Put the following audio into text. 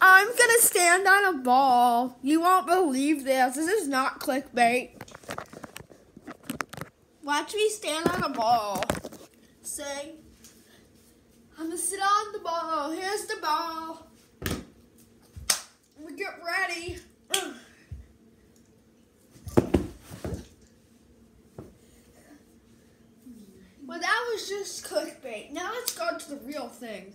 I'm gonna stand on a ball. You won't believe this. This is not clickbait. Watch me stand on a ball. Say, I'm gonna sit on the ball. Here's the ball. We get ready. Well, that was just clickbait. Now let's go to the real thing.